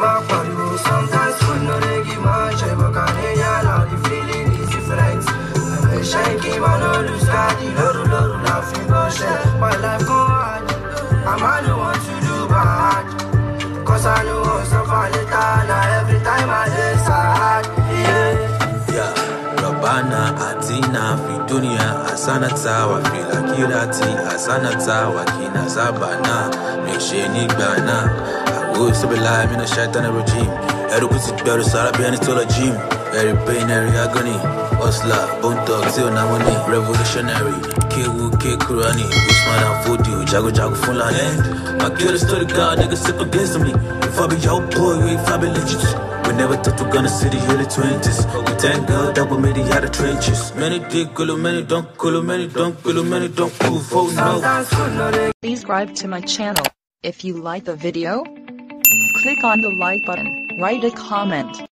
máa pariwo. Sometimes food no dey give much, but Canadian now the feeling is different. I'm shaking, man, no lose guard. Loru, loru, laughing, bullshit. My life go hard. I'm I don't want to do bad. Cause I know I'll suffer later. Now every time I get sad. Yeah. Rabana, Atina, Fidunia, Asana Tawa, Filakirati, Asana Tawa, Kina Zabana, Mesheni Bana. I would still be live in a shaitan regime. Every pussy better, Sarabian is still a gym. Every pain, every agony. Osla, Bone Dog, Zio Namoni, Revolutionary. Kiwu, K Kurani, Usman dan Fodio, Jago Jago Fulani. Killer story, God, niggas step against me. If I be your boy, if I be legit. We never thought we gonna see the early 20s. We thank God that we made it out of trenches. Many dig, gullo, many don't, gullo, many don't, gullo, many don't move, oh no. Subscribe to my channel. If you like the video, click on the like button, write a comment.